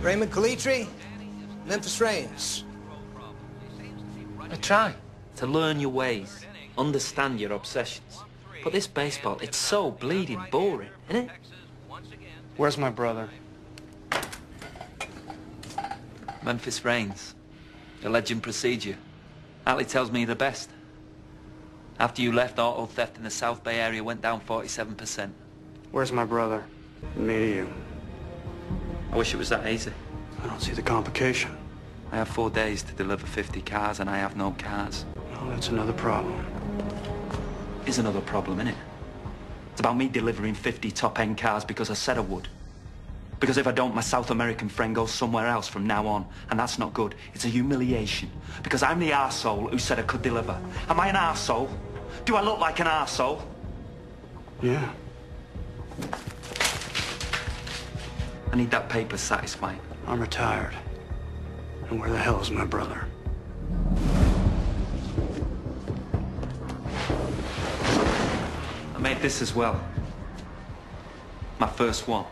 Raymond Calitri, Memphis Raines. I try to learn your ways, understand your obsessions. But this baseball, it's so bleeding boring, isn't it? Where's my brother? Memphis Raines, the legend precedes you. Ali tells me the best. After you left, auto theft in the South Bay area went down 47%. Where's my brother? Me to you. I wish it was that easy. I don't see the complication. I have four days to deliver 50 cars and I have no cars. Well, that's another problem. Is another problem, innit? It's about me delivering 50 top-end cars because I said I would. Because if I don't, my South American friend goes somewhere else from now on, and that's not good. It's a humiliation. Because I'm the arsehole who said I could deliver. Am I an arsehole? Do I look like an arsehole? Yeah. I need that paper satisfied. I'm retired. And where the hell is my brother? I made this as well. My first one.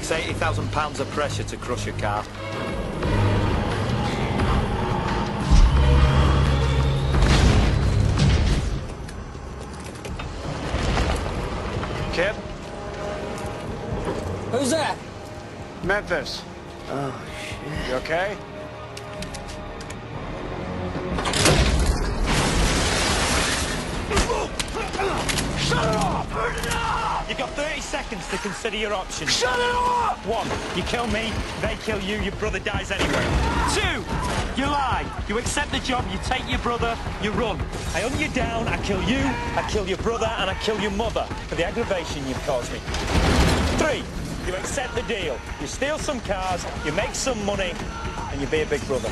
Takes 80,000 pounds of pressure to crush a car. Kip? Who's that? Memphis. Oh, shit. You okay? You've got 30 seconds to consider your options. Shut it off! One, you kill me, they kill you, your brother dies anyway. Two, you lie. You accept the job, you take your brother, you run. I hunt you down, I kill you, I kill your brother, and I kill your mother for the aggravation you've caused me. Three, you accept the deal. You steal some cars, you make some money, and you be a big brother.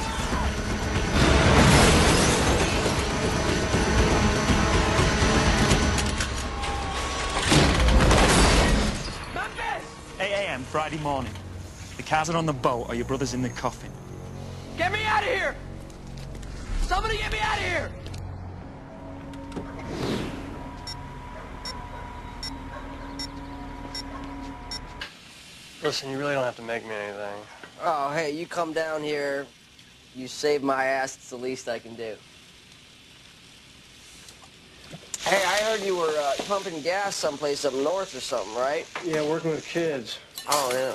8 a.m. Friday morning. The cars are on the boat or your brother's in the coffin. Get me out of here! Somebody get me out of here! Listen, you really don't have to make me anything. Oh, hey, you come down here. You save my ass. It's the least I can do. Hey, I heard you were uh, pumping gas someplace up north or something, right? Yeah, working with kids. Oh, yeah.